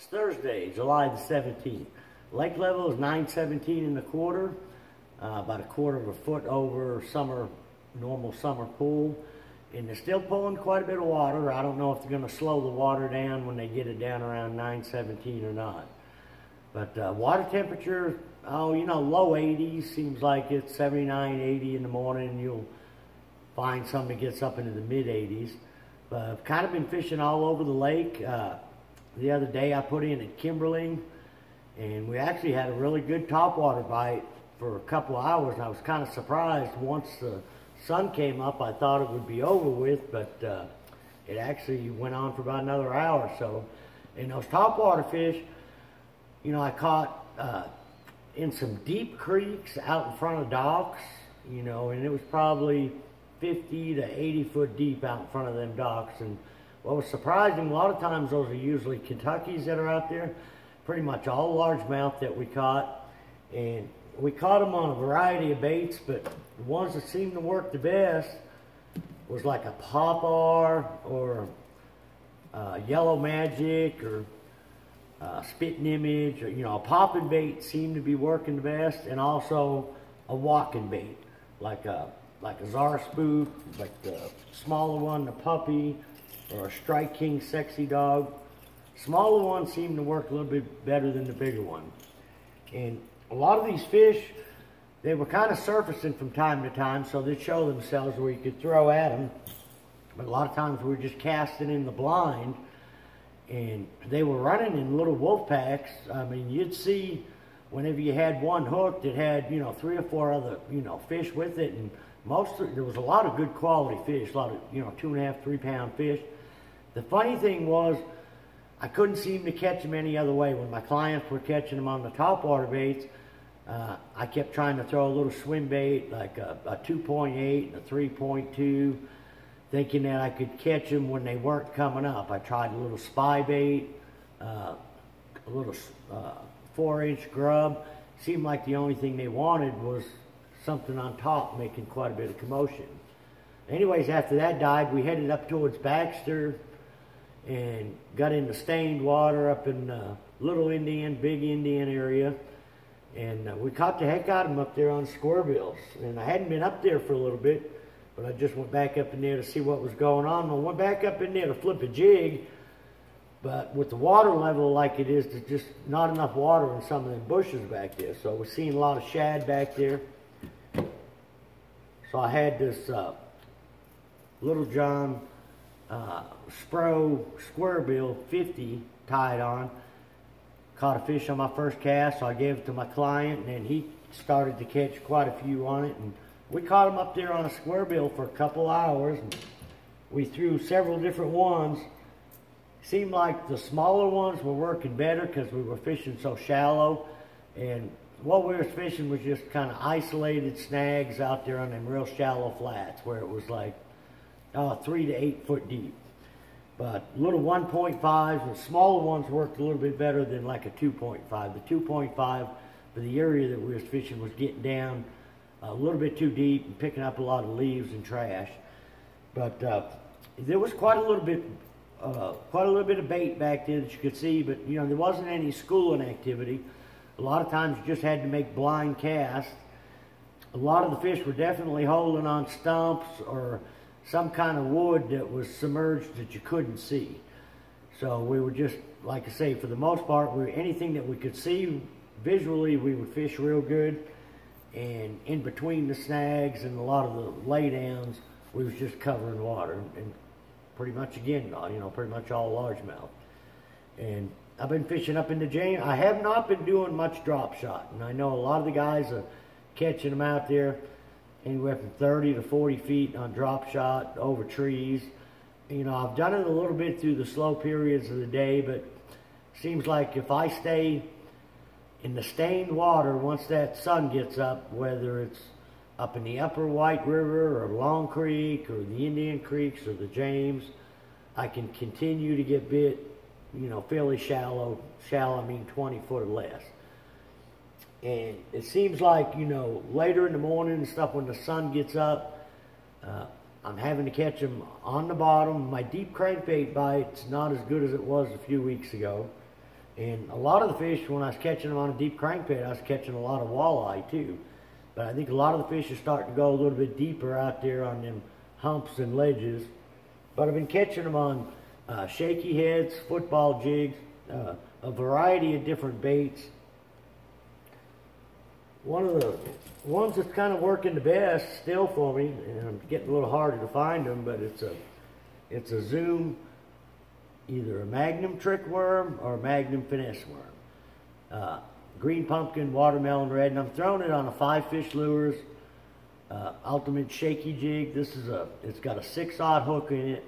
It's Thursday, July the 17th. Lake level is 917 and a quarter, uh, about a quarter of a foot over summer, normal summer pool. And they're still pulling quite a bit of water. I don't know if they're going to slow the water down when they get it down around 917 or not. But uh, water temperature, oh, you know, low 80s. Seems like it's 79, 80 in the morning. You'll find some that gets up into the mid 80s. But I've kind of been fishing all over the lake. Uh, the other day I put in at Kimberling, and we actually had a really good topwater bite for a couple of hours. And I was kind of surprised once the sun came up. I thought it would be over with, but uh, it actually went on for about another hour or so. And those topwater fish, you know, I caught uh, in some deep creeks out in front of docks, you know, and it was probably 50 to 80 foot deep out in front of them docks. And what was surprising, a lot of times those are usually Kentuckies that are out there, pretty much all largemouth that we caught. And we caught them on a variety of baits, but the ones that seemed to work the best was like a popper or uh, yellow magic or uh, spitting image, or, you know, a popping bait seemed to be working the best, and also a walking bait, like a like a Zara spook, like the smaller one, the puppy, or a Strike King sexy dog. Smaller ones seem to work a little bit better than the bigger one. And a lot of these fish, they were kind of surfacing from time to time, so they'd show themselves where you could throw at them. But a lot of times we were just casting in the blind, and they were running in little wolf packs. I mean, you'd see whenever you had one hook that had, you know, three or four other, you know, fish with it, and most of, there was a lot of good quality fish, a lot of, you know, two and a half, three pound fish. The funny thing was, I couldn't seem to catch them any other way. When my clients were catching them on the topwater baits, uh, I kept trying to throw a little swim bait, like a, a 2.8 and a 3.2, thinking that I could catch them when they weren't coming up. I tried a little spy bait, uh, a little uh, four inch grub. Seemed like the only thing they wanted was something on top making quite a bit of commotion. Anyways, after that died, we headed up towards Baxter and got into stained water up in uh, Little Indian, Big Indian area. And uh, we caught the heck out of them up there on squarebills. And I hadn't been up there for a little bit, but I just went back up in there to see what was going on. I went back up in there to flip a jig, but with the water level like it is, there's just not enough water in some of the bushes back there. So we're seeing a lot of shad back there. So I had this uh, Little John uh, Spro Squarebill 50 tied on. Caught a fish on my first cast, so I gave it to my client, and then he started to catch quite a few on it. And we caught him up there on a squarebill for a couple hours. And we threw several different ones. Seemed like the smaller ones were working better because we were fishing so shallow. And what we were fishing was just kind of isolated snags out there on them real shallow flats where it was like uh, three to eight foot deep. But little 1.5s, the smaller ones worked a little bit better than like a 2.5. The 2.5 for the area that we was fishing was getting down a little bit too deep and picking up a lot of leaves and trash. But uh, there was quite a little bit, uh, quite a little bit of bait back there that you could see. But you know there wasn't any schooling activity. A lot of times you just had to make blind casts. A lot of the fish were definitely holding on stumps or some kind of wood that was submerged that you couldn't see. So we were just, like I say, for the most part, we anything that we could see visually, we would fish real good. And in between the snags and a lot of the laydowns, we was just covering water. And pretty much, again, uh, you know, pretty much all largemouth. And I've been fishing up into James. I have not been doing much drop shot. And I know a lot of the guys are catching them out there anywhere from 30 to 40 feet on drop shot over trees. You know, I've done it a little bit through the slow periods of the day, but seems like if I stay in the stained water once that sun gets up, whether it's up in the upper White River or Long Creek or the Indian Creeks or the James, I can continue to get bit, you know, fairly shallow, shallow I mean 20 foot or less. And it seems like, you know, later in the morning and stuff when the sun gets up, uh, I'm having to catch them on the bottom. My deep crankbait bite's not as good as it was a few weeks ago. And a lot of the fish, when I was catching them on a deep crankbait, I was catching a lot of walleye too. But I think a lot of the fish are starting to go a little bit deeper out there on them humps and ledges. But I've been catching them on uh, shaky heads, football jigs, uh, a variety of different baits. One of the ones that's kind of working the best still for me, and I'm getting a little harder to find them, but it's a it's a Zoom, either a Magnum trick worm or a Magnum finesse worm. Uh, green pumpkin, watermelon red, and I'm throwing it on a five fish lures, uh, ultimate shaky jig. This is a, it's got a six odd hook in it,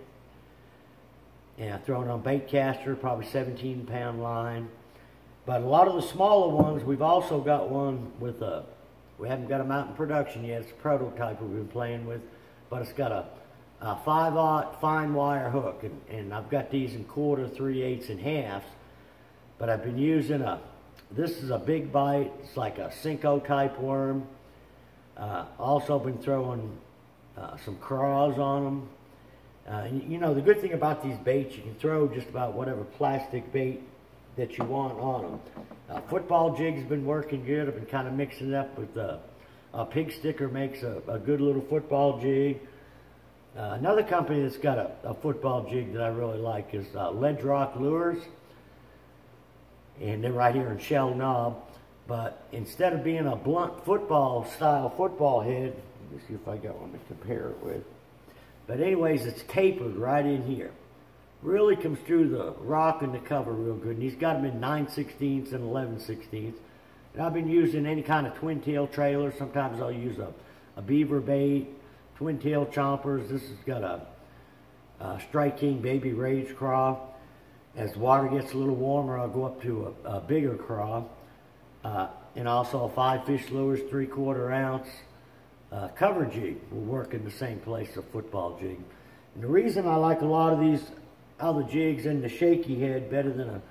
and I throw it on bait caster, probably 17 pound line. But a lot of the smaller ones, we've also got one with a, we haven't got them out in production yet. It's a prototype we've been playing with, but it's got a, a five aught fine wire hook, and, and I've got these in quarter, three eighths, and halves. But I've been using a, this is a big bite. It's like a Senko type worm. Uh, also been throwing uh, some craws on them. Uh, and, you know, the good thing about these baits, you can throw just about whatever plastic bait that you want on them. Uh, football jig's been working good. I've been kind of mixing it up with uh, a pig sticker makes a, a good little football jig. Uh, another company that's got a, a, football jig that I really like is uh, Ledge Rock Lures. And they're right here in Shell Knob. But instead of being a blunt football style football head, let me see if I got one to compare it with. But anyways, it's tapered right in here. Really comes through the rock and the cover real good. And he's got them in 9 16ths and 11 16ths. And I've been using any kind of twin tail trailer. Sometimes I'll use a, a beaver bait, twin tail chompers. This has got a, a Strike King Baby Rage Craw. As water gets a little warmer, I'll go up to a, a bigger craw. Uh, and also a five fish lures, three quarter ounce uh, cover jig will work in the same place a football jig. And the reason I like a lot of these other jigs in the shaky head better than a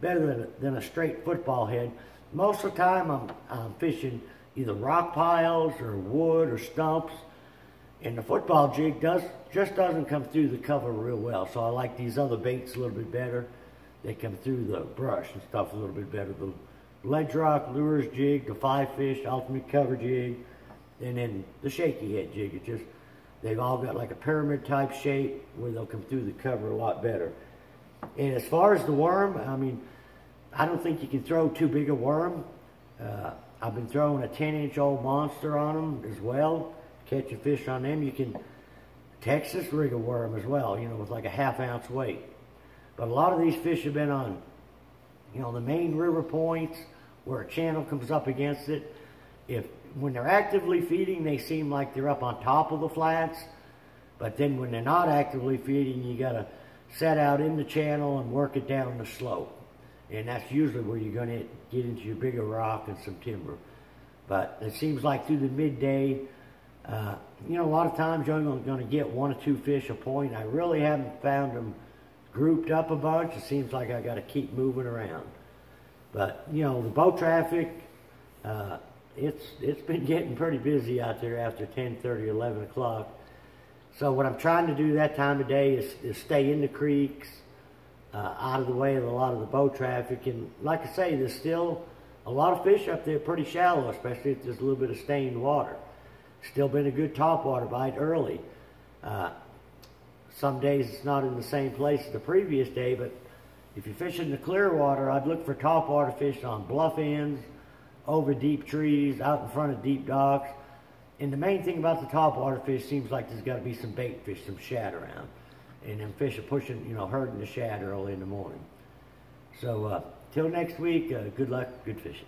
better than a, than a straight football head, most of the time I'm, I'm fishing either rock piles or wood or stumps. And the football jig does just doesn't come through the cover real well. So I like these other baits a little bit better. They come through the brush and stuff a little bit better. The ledge rock lures jig, the five fish ultimate cover jig, and then the shaky head jig. It just they've all got like a pyramid type shape where they'll come through the cover a lot better. And as far as the worm, I mean, I don't think you can throw too big a worm. Uh, I've been throwing a 10 inch old monster on them as well. Catching fish on them. You can Texas rig a worm as well, you know, with like a half ounce weight. But a lot of these fish have been on, you know, the main river points where a channel comes up against it. If when they're actively feeding, they seem like they're up on top of the flats. But then when they're not actively feeding, you got to set out in the channel and work it down the slope. And that's usually where you're going to get into your bigger rock and some timber. But it seems like through the midday, uh, you know, a lot of times you're only going to get one or two fish a point. I really haven't found them grouped up a bunch. It seems like I got to keep moving around. But, you know, the boat traffic, uh, it's it's been getting pretty busy out there after 10, 30, 11 o'clock. So what I'm trying to do that time of day is, is stay in the creeks, uh, out of the way of a lot of the boat traffic. And like I say, there's still a lot of fish up there pretty shallow, especially if there's a little bit of stained water. Still been a good topwater bite early. Uh, some days it's not in the same place as the previous day, but if you're fishing the clear water, I'd look for topwater fish on bluff ends, over deep trees, out in front of deep docks. And the main thing about the topwater fish seems like there's got to be some bait fish, some shad around. And them fish are pushing, you know, herding the shad early in the morning. So, uh, till next week, uh, good luck, good fishing.